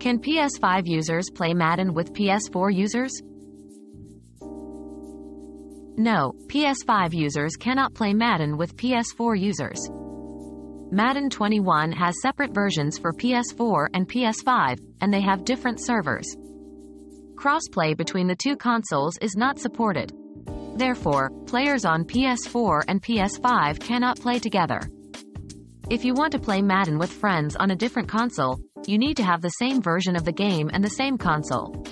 Can PS5 users play Madden with PS4 users? No, PS5 users cannot play Madden with PS4 users. Madden 21 has separate versions for PS4 and PS5, and they have different servers. Crossplay between the two consoles is not supported. Therefore, players on PS4 and PS5 cannot play together. If you want to play Madden with friends on a different console, you need to have the same version of the game and the same console.